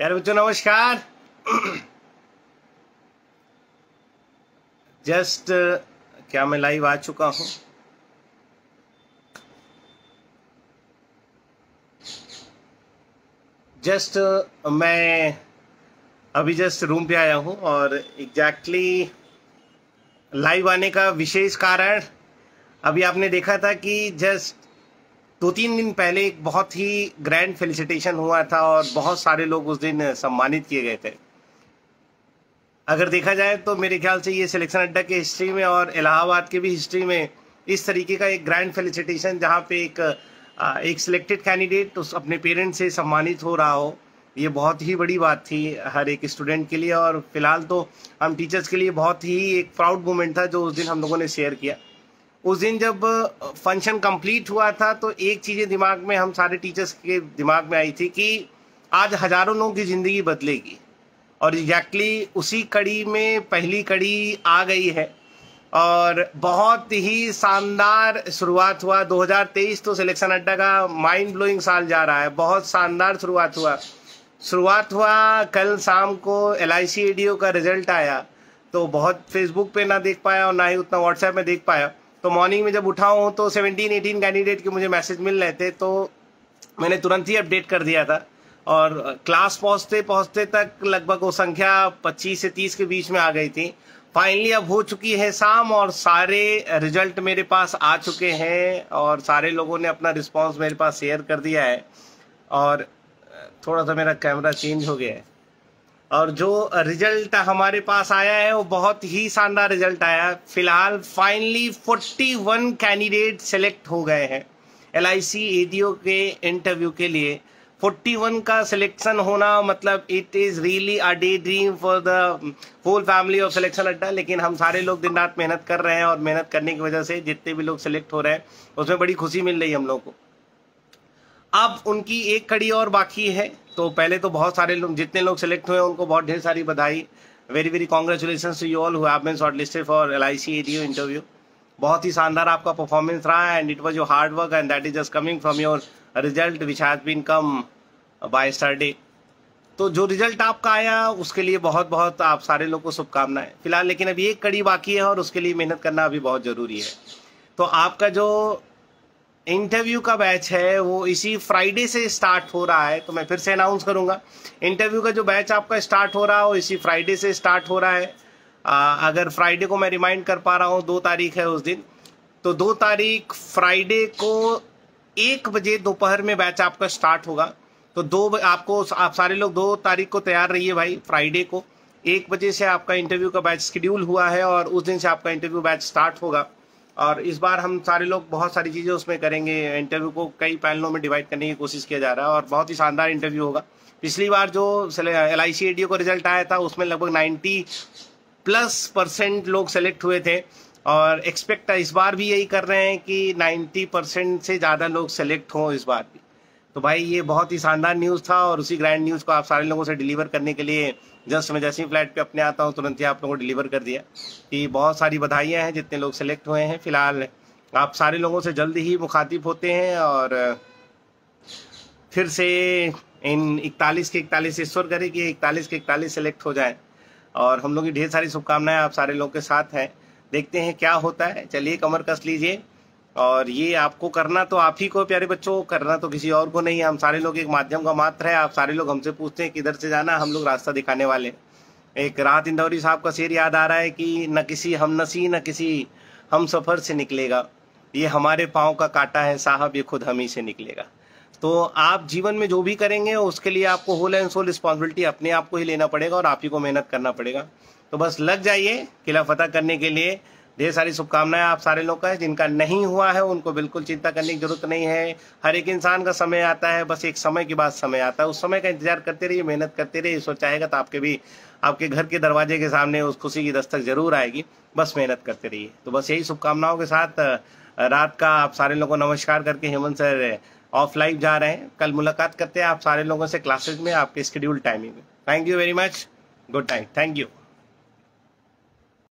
यार बच्चों, नमस्कार। जस्ट, क्या मैं लाइव आ चुका हूँ? जस्ट, मैं अभी जस्ट रूम पे आया हूँ और एग्जैक्टली exactly लाइव आने का विशेष कारण, अभी आपने देखा था कि जस्ट दो तीन दिन पहले एक बहुत ही ग्रैंड फेलिसिटेशन हुआ था और बहुत सारे लोग उस दिन सम्मानित किए गए थे। अगर देखा जाए तो मेरे ख्याल से ये सिलेक्शन अड्डा के हिस्ट्री में और इलाहाबाद के भी हिस्ट्री में इस तरीके का एक ग्रैंड फेलिसिटेशन जहाँ पे एक एक सिलेक्टेड कैंडिडेट उस अपने पेरेंट्स से सम्मानित हो रहा हो, ये बहुत ही बड़ी बात थी हर एक स्टूडेंट के लिए और फ़िलहाल तो हम टीचर्स के लिए बहुत ही एक प्राउड मोमेंट था जो उस दिन हम लोगों ने शेयर किया। उस दिन जब फ़ंक्शन कंप्लीट हुआ था तो एक चीज़ें दिमाग में हम सारे टीचर्स के दिमाग में आई थी कि आज हज़ारों लोगों की ज़िंदगी बदलेगी। और एग्जैक्टली उसी कड़ी में पहली कड़ी आ गई है। और बहुत ही शानदार शुरुआत हुआ। 2023 तो सिलेक्शन अड्डा का माइंड ब्लोइंग साल जा रहा है। बहुत शानदार शुरुआत हुआ। शुरुआत हुआ कल शाम को एल आई का रिज़ल्ट आया। तो बहुत फेसबुक पे ना देख पाया और ना ही उतना व्हाट्सएप में देख पाया। तो मॉर्निंग में जब उठा हूँ तो 17 18 कैंडिडेट के मुझे मैसेज मिल रहे थे तो मैंने तुरंत ही अपडेट कर दिया था। और क्लास पहुँचते पहुँचते तक लगभग वो संख्या 25 से 30 के बीच में आ गई थी। फाइनली अब हो चुकी है शाम और सारे रिज़ल्ट मेरे पास आ चुके हैं और सारे लोगों ने अपना रिस्पांस मेरे पास शेयर कर दिया है। और थोड़ा सा मेरा कैमरा चेंज हो गया है। और जो रिज़ल्ट हमारे पास आया है, वो बहुत ही शानदार रिज़ल्ट आया। फ़िलहाल फाइनली 41 कैंडिडेट सेलेक्ट हो गए हैं एल आई के इंटरव्यू के लिए। 41 का सिलेक्शन होना मतलब it is really a day dream for the whole family of selection अड्डा। लेकिन हम सारे लोग दिन रात मेहनत कर रहे हैं और मेहनत करने की वजह से जितने भी लोग सिलेक्ट हो रहे हैं, उसमें बड़ी खुशी मिल रही है हम लोग को। अब उनकी एक कड़ी और बाकी है। तो पहले तो बहुत सारे लोग, जितने लोग सिलेक्ट हुए उनको बहुत ढेर सारी बधाई। Very very congratulation to you all who have been shortlisted for L I C ADO interview बहुत ही शानदार आपका परफॉर्मेंस रहा and it was your hard work and that is just coming from your result which has been come by yesterday तो जो result आपका आया, उसके लिए बहुत बहुत आप सारे लोग को शुभकामनाएँ। फ़िलहाल, लेकिन अभी एक कड़ी बाकी है और उसके लिए मेहनत करना अभी बहुत ज़रूरी है। तो आपका जो इंटरव्यू का बैच है वो इसी फ्राइडे से स्टार्ट हो रहा है तो मैं फिर से अनाउंस करूँगा। इंटरव्यू का जो बैच आपका स्टार्ट हो रहा है वो इसी फ्राइडे से स्टार्ट हो रहा है। आ, अगर फ्राइडे को मैं रिमाइंड कर पा रहा हूँ दो तारीख है उस दिन। तो दो तारीख फ्राइडे को एक बजे दोपहर में बैच आपका स्टार्ट होगा। तो दो आपको आप सारे लोग दो तारीख को तैयार रहिए भाई फ्राइडे को। एक बजे से आपका इंटरव्यू का बैच शेड्यूल हुआ है और उस दिन से आपका इंटरव्यू बैच स्टार्ट होगा। और इस बार हम सारे लोग बहुत सारी चीज़ें उसमें करेंगे। इंटरव्यू को कई पैनलों में डिवाइड करने की कोशिश किया जा रहा है और बहुत ही शानदार इंटरव्यू होगा। पिछली बार जो एल आई सी को रिज़ल्ट आया था, उसमें लगभग नाइन्टी प्लस परसेंट लोग सेलेक्ट हुए थे। और एक्सपेक्ट इस बार भी यही कर रहे हैं कि 90 परसेंट से ज़्यादा लोग सेलेक्ट हों इस बार भी। तो भाई ये बहुत ही शानदार न्यूज़ था और उसी ग्रैंड न्यूज़ को आप सारे लोगों से डिलीवर करने के लिए जस्ट मैं जैसे ही फ्लैट पे अपने आता हूँ, तुरंत ही आप लोगों को डिलीवर कर दिया। कि बहुत सारी बधाइयाँ हैं, जितने लोग सेलेक्ट हुए हैं, फ़िलहाल आप सारे लोगों से जल्द ही मुखातिब होते हैं और फिर से इन इकतालीस के इकतालीस ईश्वर करे कि इकतालीस के इकतालीस सेलेक्ट हो जाए। और हम लोग की ढेर सारी शुभकामनाएँ आप सारे लोग के साथ हैं। देखते हैं क्या होता है। चलिए कमर कस लीजिए। और ये आपको करना तो आप ही को, प्यारे बच्चों, करना तो किसी और को नहीं। हम सारे लोग एक माध्यम का मात्र है। आप सारे लोग हमसे पूछते हैं किधर से जाना, हम लोग रास्ता दिखाने वाले एक राहत इंदौरी साहब का शेर याद आ रहा है कि न किसी हम नसी न किसी हम सफ़र से निकलेगा। ये हमारे पाँव का काटा है, साहब, ये खुद हम ही से निकलेगा। तो आप जीवन में जो भी करेंगे, उसके लिए आपको होल एंड सोल रिस्पॉन्सिबिलिटी अपने आप को ही लेना पड़ेगा और आप ही को मेहनत करना पड़ेगा। तो बस लग जाइए किला फतह करने के लिए। ढेर सारी शुभकामनाएँ आप सारे लोग का है। जिनका नहीं हुआ है, उनको बिल्कुल चिंता करने की ज़रूरत नहीं है। हर एक इंसान का समय आता है, बस एक समय के बाद समय आता है। उस समय का इंतज़ार करते रहिए, मेहनत करते रहिए। ईश्वर चाहेगा तो आपके भी, आपके घर के दरवाजे के सामने उस खुशी की दस्तक ज़रूर आएगी। बस मेहनत करते रहिए। तो बस यही शुभकामनाओं के साथ रात का आप सारे लोगों को नमस्कार करके हेमंत सर ऑफ़ लाइव जा रहे हैं। कल मुलाकात करते हैं आप सारे लोगों से क्लासेज में, आपके स्केड्यूल टाइमिंग में। Thank you very much good night thank you